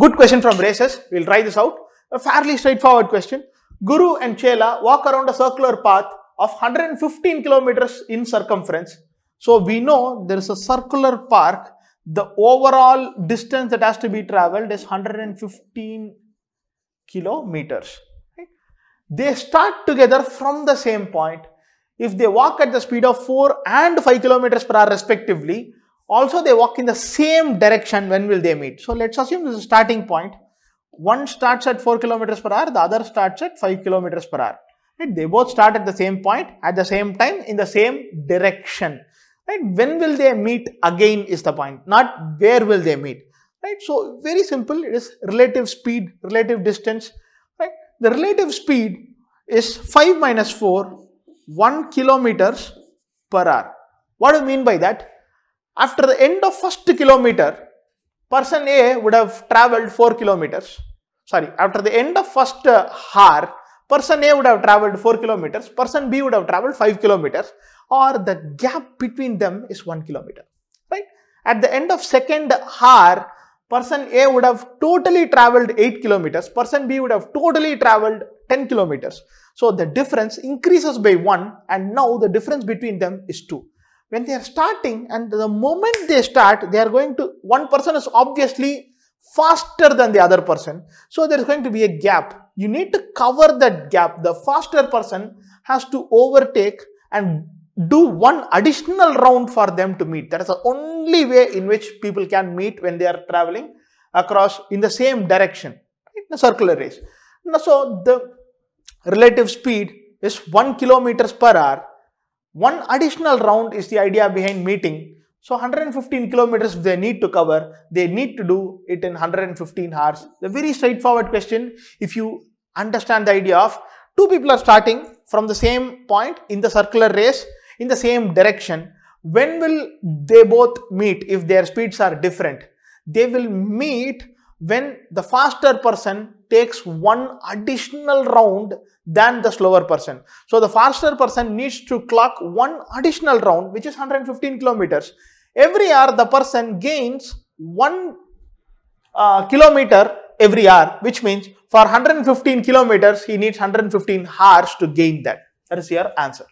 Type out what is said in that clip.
Good question from races. We'll try this out. A fairly straightforward question. Guru and Chela walk around a circular path of 115 kilometers in circumference. So we know there is a circular park. The overall distance that has to be traveled is 115 kilometers. They start together from the same point. If they walk at the speed of 4 and 5 kilometers per hour respectively, also they walk in the same direction, when will they meet? So let's assume this is a starting point. One starts at 4 kilometers per hour, the other starts at 5 kilometers per hour. Right? They both start at the same point, at the same time, in the same direction. Right? When will they meet again is the point, not where will they meet. Right? So very simple, it is relative speed, relative distance. Right? The relative speed is 5 minus 4, 1 kilometers per hour. What do you mean by that? After the end of first kilometer, person A would have traveled 4 kilometers. Sorry, after the end of first uh, hour, person A would have traveled 4 kilometers, person B would have traveled 5 kilometers or the gap between them is 1 kilometer, right? At the end of second hour, person A would have totally traveled 8 kilometers, person B would have totally traveled 10 kilometers. So the difference increases by 1 and now the difference between them is 2 when they are starting and the moment they start, they are going to, one person is obviously faster than the other person. So there is going to be a gap. You need to cover that gap. The faster person has to overtake and do one additional round for them to meet. That is the only way in which people can meet when they are traveling across in the same direction in a circular race. Now, So the relative speed is 1 kilometers per hour one additional round is the idea behind meeting. So 115 kilometers they need to cover, they need to do it in 115 hours. The very straightforward question, if you understand the idea of two people are starting from the same point in the circular race in the same direction, when will they both meet if their speeds are different? They will meet when the faster person takes one additional round than the slower person. So the faster person needs to clock one additional round which is 115 kilometers. Every hour the person gains one uh, kilometer every hour which means for 115 kilometers he needs 115 hours to gain that. That is your answer.